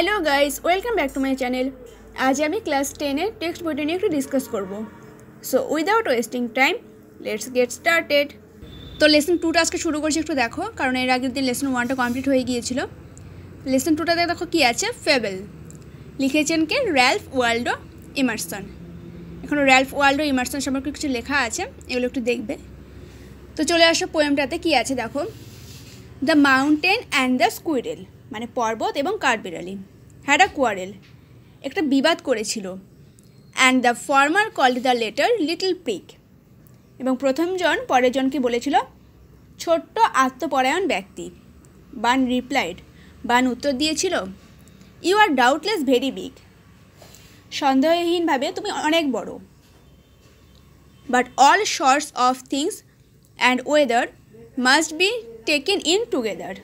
Hello guys welcome back to my channel আজ আমি class টেনের টেক্সট বইটা নিয়ে একটু ডিসকাস করব। So without wasting time let's get started তো লেসন টুটা আজকে শুরু করছি একটু দেখো, কারণ এর আগের দিন লেসন ওয়ানটা কমপ্লিট হয়ে গিয়েছিল। লেসন টুটাতে দেখো কী আছে? ফেবেল লিখেছেন কে? র্যালফ ওয়ার্ল্ডো ইমার্সন এখনও র্যালফ ওয়ার্ল্ডো ইমার্সন সম্পর্কে কিছু লেখা আছে, এগুলো একটু দেখবে। তো চলে আসো পোয়েমটাতে কী আছে দেখো? The mountain and the squirrel মানে পর্বত এবং কাঠবিড়ালি। Had a quarrel. একটা বিবাদ করেছিল। And the former called the latter little prig এবং প্রথমজন পরের জনকে বলেছিল, ছোট্ট আত্মপরায়ণ ব্যক্তি। বান রিপ্লাইড বান উত্তর দিয়েছিল you are doubtless very big সন্দেহহীনভাবে তুমি অনেক বড়। But all sorts of things and weather must be taken in together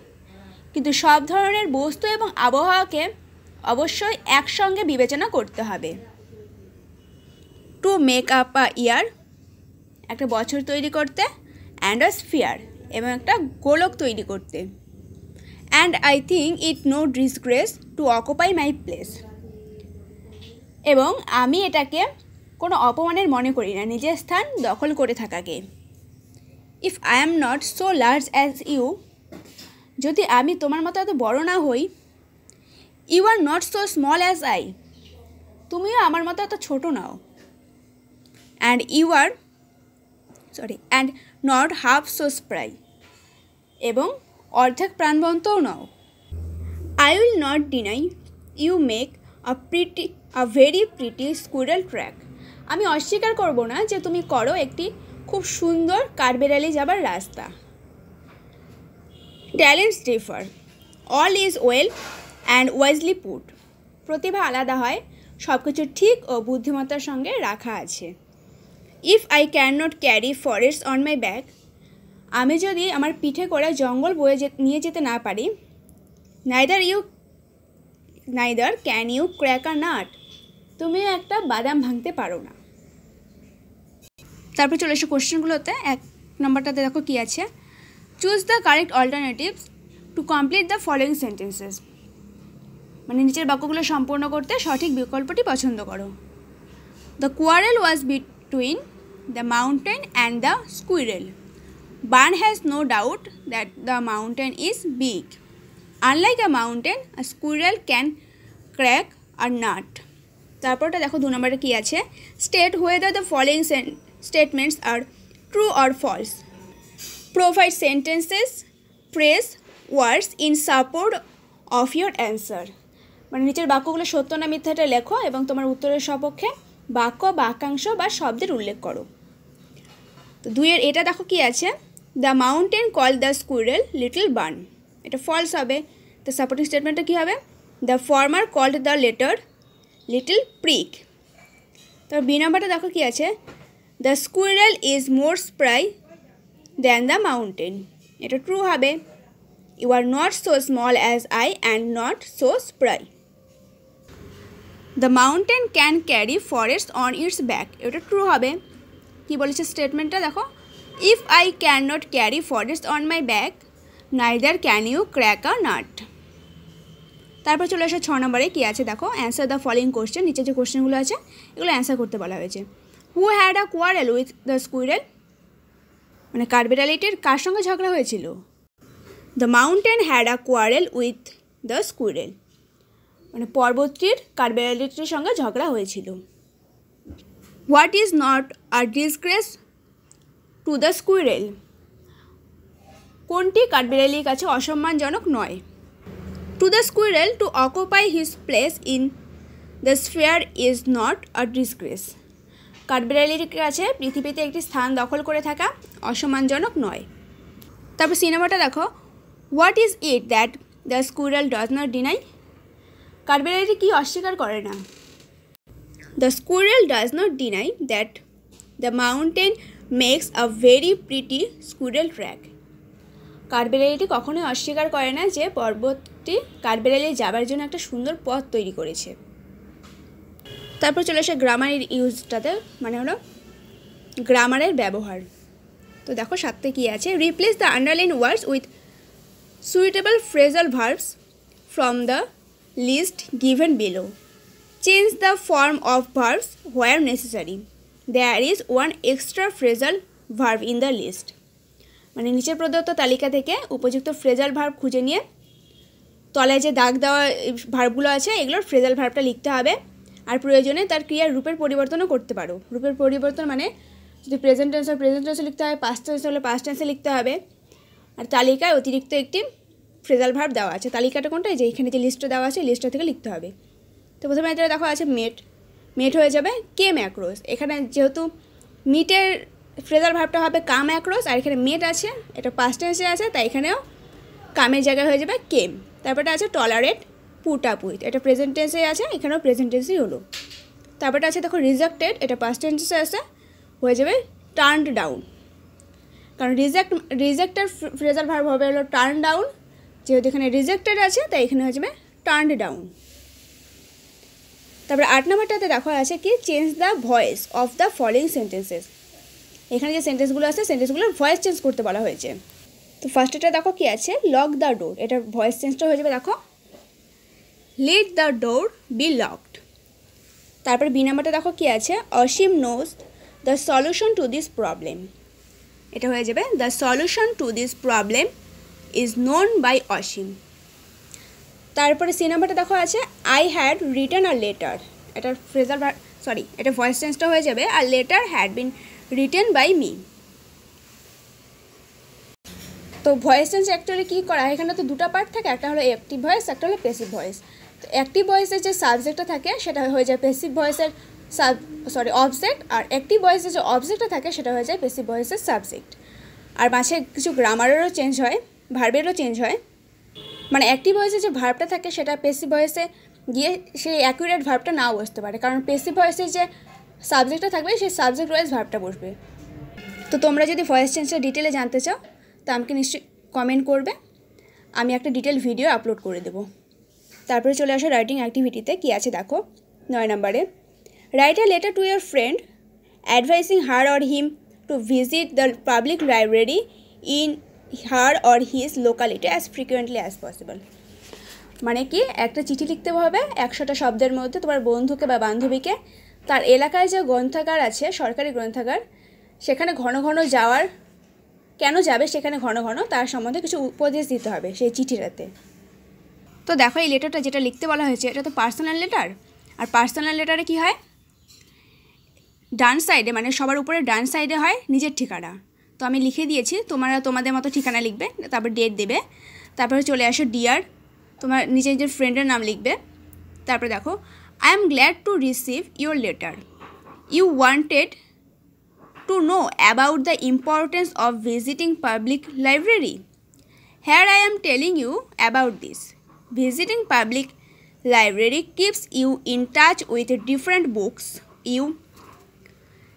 কিন্তু সব ধরনের বস্তু এবং আবহাওয়াকে অবশ্যই একসঙ্গে বিবেচনা করতে হবে। To make up a year একটা বছর তৈরি করতে অ্যান্ড আ এবং একটা গোলক তৈরি করতে। And I think it no disgrace to occupy my place এবং আমি এটাকে কোনো অপমানের মনে করি না, নিজের স্থান দখল করে থাকাকে। If I am not so large as you যদি আমি তোমার মতো এত বড় না হই you are not so small as I তুমিও আমার মতো এত ছোটো নাও। And you are sorry and not half so spry এবং অর্ধেক প্রাণবন্তও নাও। I will not deny you make a pretty a very pretty squirrel track আমি অস্বীকার করব না যে তুমি করো একটি খুব সুন্দর কারবেরালি যাবার রাস্তা। Talents differ all is well and wisely put প্রতিভা আলাদা হয় সব কিছু ঠিক ও বুদ্ধিমত্তার সঙ্গে রাখা আছে। If I can not carry forest on my back আমি যদি আমার পিঠে করে জঙ্গল বয়ে নিয়ে যেতে না পারি neither you neither can you crack a nut তুমিও একটা বাদাম ভাঙতে পারো না। তারপর চলে এসো কোশ্চেনগুলোতে এক নম্বরটাতে দেখো কী আছে। Choose the correct alternatives to complete the following sentences মানে নিচের বাক্যগুলো সম্পূর্ণ করতে সঠিক বিকল্পটি পছন্দ করো। The quarrel was between the mountain and the squirrel Bun has no doubt that the mountain is big unlike a mountain a squirrel can crack a nut তারপরটা দেখো, দু নম্বরে কী আছে? State whether the following statements are true or false provide sentences phrase words in support of your answer মানে নিচের বাক্যগুলো সত্য না মিথ্যাটা লেখো এবং তোমার উত্তরের সপক্ষে বাক্য বাক্যাংশ বা শব্দের উল্লেখ করো। তো দুইয়ের, এটা দেখো কি আছে? The mountain call the squirrel little Bun এটা ফলস হবে। তো সাপোর্টিং স্টেটমেন্টটা কী হবে? The former called the latter little prig তো বি নাম্বারটা দেখো কি আছে? The squirrel is more spry than the mountain এটা ট্রু হবে। You are not so small as I and not so spry the mountain can carry forest on its back এটা true হবে। কী বলেছে স্টেটমেন্টটা দেখো? If I can not carry forest on my back neither can you crack a nut তারপর চলে আসে ছ নম্বরে কী আছে দেখো? অ্যান্সার দ্য ফলোয়িং কোশ্চেন নিচে যে কোশ্চেনগুলো আছে, এগুলো অ্যান্সার করতে বলা হয়েছে। Who had a quarrel with the squirrel মানে কার্বেরালিটির কার সঙ্গে ঝগড়া হয়েছিল? The mountain had a quarrel with the squirrel মানে পর্বতটির কার্বেরালিটির সঙ্গে ঝগড়া হয়েছিল। What is not a disgrace to the squirrel কোনটি কাঠবিড়ালির কাছে অসম্মানজনক নয়? To the squirrel to occupy his place in the sphere is not a disgrace কাঠবিড়ালির কাছে পৃথিবীতে একটি স্থান দখল করে থাকা অসম্মানজনক নয়। তারপর সিনেমাটা দেখো। What is it that the squirrel does not deny কাঠবিড়ালিটি কি অস্বীকার করে না? The squirrel does not deny that the mountain makes a very pretty squirrel track কাঠবিড়ালিটি কখনোই অস্বীকার করে না যে পর্বতটি কাঠবিড়ালি যাবার জন্য একটা সুন্দর পথ তৈরি করেছে। তারপর চলে আসে গ্রামারের ইউজটাতে মানে হলো গ্রামারের ব্যবহার। তো দেখো সাথে কী আছে? Replace the underline words with suitable phrasal verbs from the list given below change the form of verbs where necessary there is one extra phrasal verb in the list মানে নিচের প্রদত্ত তালিকা থেকে উপযুক্ত ফ্রেজাল ভার্ব খুঁজে নিয়ে, তলায় যে দাগ দেওয়া ভার্বগুলো আছে, এগুলোর ফ্রেজাল ভার্বটা লিখতে হবে। আর প্রয়োজনে তার ক্রিয়ার রূপের পরিবর্তনও করতে পারো। রূপের পরিবর্তন মানে যদি প্রেজেন্ট টেন্স হয় প্রেজেন্ট টেন্সে লিখতে হয় পাস্ট টেন্স হলে পাস্ট টেন্সে লিখতে হবে। আর তালিকায় অতিরিক্ত একটি ফ্রেজাল ভার্ব দেওয়া আছে। তালিকাটা কোনটা? যে এখানে যে লিস্টটা দেওয়া আছে লিস্টটা থেকে লিখতে হবে। তো প্রথমে এটা দেখো আছে মেট মেট হয়ে যাবে কে ম্যাক্রোস এখানে যেহেতু মিটের ফ্রেজাল ভার্বটা হবে কাম অ্যাক্রোস আর এখানে মেট আছে, এটা পাস্ট টেন্সে আছে, তাই এখানেও কামের জায়গায় হয়ে যাবে কেম তারপরটা আছে টলারেট পুট আপ উইথ এটা প্রেজেন্ট টেন্সে আছে, এখানেও প্রেজেন্ট টেন্সেই হলো। তারপরটা আছে, দেখো রিজেক্টেড এটা পাস্ট টেন্সে আছে হয়ে যাবে টার্নড ডাউন কারণ রিজেক্ট রিজেক্টের ফ্রেজাল ভার্ব হবে হলো টার্ন ডাউন যেহেতু এখানে রিজেক্টেড আছে, তাই এখানে হয়ে যাবে টার্নড ডাউন তারপরে আট নম্বরটাতে দেখো আছে কি change the voice of the following sentences এখানে যে সেন্টেন্সগুলো আছে সেন্টেন্সগুলোর ভয়েস চেঞ্জ করতে বলা হয়েছে। তো ফার্স্ট এটা দেখো কি আছে লক দ্য ডোর এটার ভয়েস চেঞ্জটা হয়ে যাবে, দেখো। Let the door be locked তারপরে বি নাম্বারটা দেখো কী আছে? Asim knows the solution to this problem এটা হয়ে যাবে the solution to this problem is known by Asim তারপরে সি নাম্বারটা দেখো আছে I had written a letter এটা ফ্রেজার সরি এটা ভয়েস চেঞ্জটা হয়ে যাবে a letter had been written by me তো ভয়েস চেঞ্জ অ্যাকচুয়ালি কী করা এখানে তো দুটো পার্ট থাকে, একটা হলো অ্যাক্টিভ ভয়েস একটা হলো পেসিভ ভয়েস তো অ্যাক্টিভ ভয়েসের যে সাবজেক্টটা থাকে, সেটা হয়ে যায় পেসিভ ভয়েসের সাব সরি অবজেক্ট আর অ্যাক্টিভ ভয়েসের যে অবজেক্টটা থাকে, সেটা হয়ে যায় পেসিভ ভয়েসের সাবজেক্ট আর মাঝে কিছু গ্রামারেরও চেঞ্জ হয় ভার্বেরও চেঞ্জ হয়। মানে অ্যাক্টিভ ভয়েসে যে ভার্বটা থাকে, সেটা পেসিভ ভয়েসে গিয়ে সেই অ্যাকুরেট ভার্বটা নাও বসতে পারে। কারণ পেসিভ ভয়েসের যে সাবজেক্টটা থাকবে, সেই সাবজেক্ট ওয়াইজ ভার্বটা বসবে। তো তোমরা যদি ভয়েস চেঞ্জটা ডিটেলে জানতে চাও, তা আমাকে নিশ্চয়ই কমেন্ট করবে। আমি একটা ডিটেল ভিডিও আপলোড করে দেবো। তারপরে চলে আসো রাইটিং অ্যাক্টিভিটিতে কী আছে দেখো? নয় নম্বরে write a letter to your friend advising her or him to visit the public library in her or his locality as frequently as possible মানে কি? একটা চিঠি লিখতে হবে একশোটা শব্দের মধ্যে তোমার বন্ধুকে বা বান্ধবীকে। তার এলাকায় যে গ্রন্থাগার আছে, সরকারি গ্রন্থাগার, সেখানে ঘন ঘন যাওয়ার, কেন যাবে সেখানে ঘন ঘন, তার সম্বন্ধে কিছু উপদেশ দিতে হবে সেই চিঠিটাতে। তো দেখো এই লেটারটা যেটা লিখতে বলা হয়েছে, এটা তো পার্সোনাল লেটার আর পার্সোনাল লেটারে কি হয়? ডান সাইডে মানে সবার উপরে ডান সাইডে হয় নিজের ঠিকানা। তো আমি লিখে দিয়েছি, তোমরা তোমাদের মতো ঠিকানা লিখবে, তারপর ডেট দেবে। তারপরে চলে আসো ডিয়ার তোমার নিজের নিজের ফ্রেন্ডের নাম লিখবে। তারপরে দেখো I am glad to receive your letter you wanted to know about the importance of visiting public library. Here I am telling you about this. Visiting public library keeps you in touch with different books. You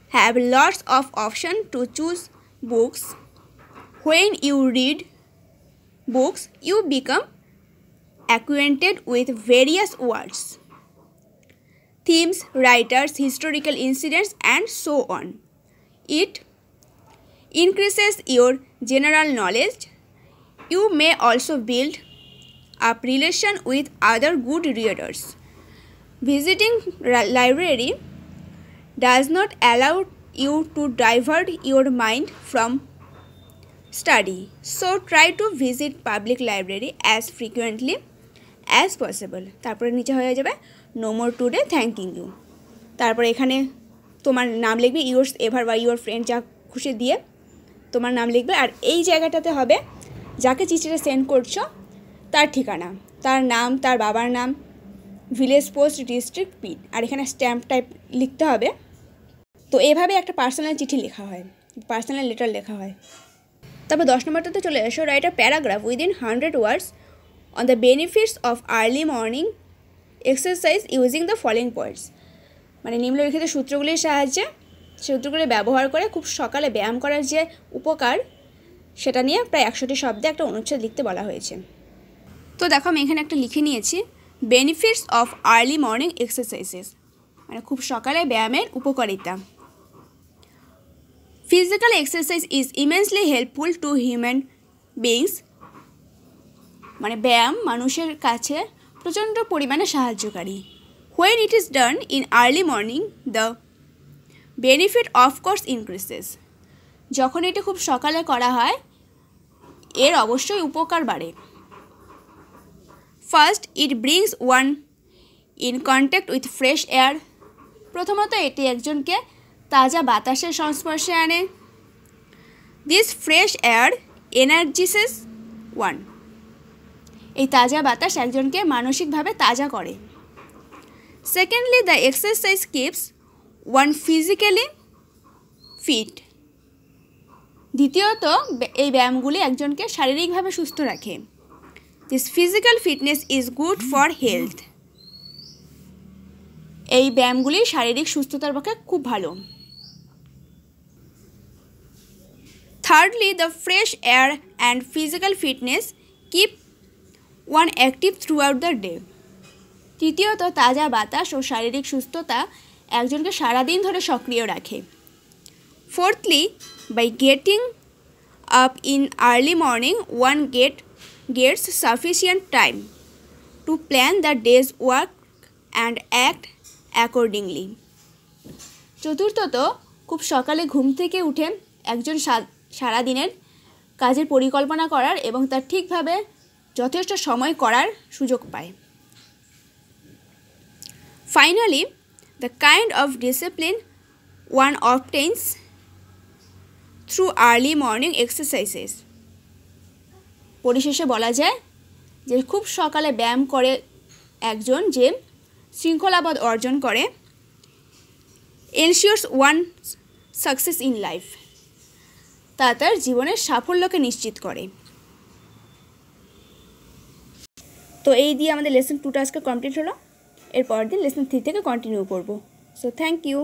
have lots of options to choose books. When you read books, you become acquainted with various words, themes, writers, historical incidents, and so on. It increases your general knowledge. You may also build up relation with other good readers. Visiting library does not allow you to divert your mind from study. So try to visit public library as frequently as possible. তারপরে নিচে হয়ে যাবে no more today thanking you তারপরে এখানে তোমার নাম লিখবে yours ever বা ইউর ফ্রেন্ড যা খুশি দিয়ে তোমার নাম লিখবে আর এই জায়গাটাতে হবে যাকে চিঠিটা সেন্ড করছ তার ঠিকানা, তার নাম, তার বাবার নাম ভিলেজ পোস্ট ডিস্ট্রিক্ট পিন আর এখানে স্ট্যাম্প টাইপ লিখতে হবে। তো এভাবে একটা পার্সোনাল চিঠি লেখা হয় পার্সোনাল লেটার লেখা হয়। তারপর দশ নম্বরটাতে চলে এসো write a paragraph within hundred words on the benefits of early morning exercise using the following points মানে নিম্নলিখিত সূত্রগুলির সাহায্যে সূত্রগুলি ব্যবহার করে খুব সকালে ব্যায়াম করার যে উপকার, সেটা নিয়ে প্রায় একশোটি শব্দে একটা অনুচ্ছেদ লিখতে বলা হয়েছে। তো দেখো আমি এখানে একটা লিখে নিয়েছি benefits of early morning exercises মানে খুব সকালে ব্যায়ামের উপকারিতা। Physical exercise is immensely helpful to human beings মানে ব্যায়াম মানুষের কাছে প্রচণ্ড পরিমাণে সাহায্যকারী। When it is done in early morning the benefit of course increases যখন এটি খুব সকালে করা হয়, এর অবশ্যই উপকার বাড়ে। First it brings one in contact with fresh air প্রথমত, এটি একজনকে তাজা বাতাসের সংস্পর্শে আনে। This fresh air energises one এই তাজা বাতাস একজনকে মানসিকভাবে তাজা করে। Secondly the exercise keeps one physically fit দ্বিতীয়ত, এই ব্যায়ামগুলি একজনকে শারীরিকভাবে সুস্থ রাখে। This physical fitness is good for health এই ব্যায়ামগুলি শারীরিক সুস্থতার পক্ষে খুব ভালো। Thirdly the fresh air and physical fitness keep one active throughout the day তৃতীয়ত, তাজা বাতাস ও শারীরিক সুস্থতা একজনকে সারাদিন ধরে সক্রিয় রাখে। Fourthly by getting up in early morning one get gets sufficient time to plan the day's work and act accordingly চতুর্থত, খুব সকালে ঘুম থেকে উঠে একজন সারাদিনের কাজের পরিকল্পনা করার এবং তার ঠিকভাবে যথেষ্ট সময় করার সুযোগ পায়। Finally the kind of discipline one obtains through early morning exercises পরিশেষে বলা যায় যে খুব সকালে ব্যায়াম করে একজন যে শৃঙ্খলাবোধ অর্জন করে ensures one success in life তা তার জীবনের সাফল্যকে নিশ্চিত করে। তো এই দিয়ে আমাদের লেসন টুটা আজকে কমপ্লিট হলো। এরপর দিন লেসন থ্রি থেকে কন্টিনিউ করব। So thank you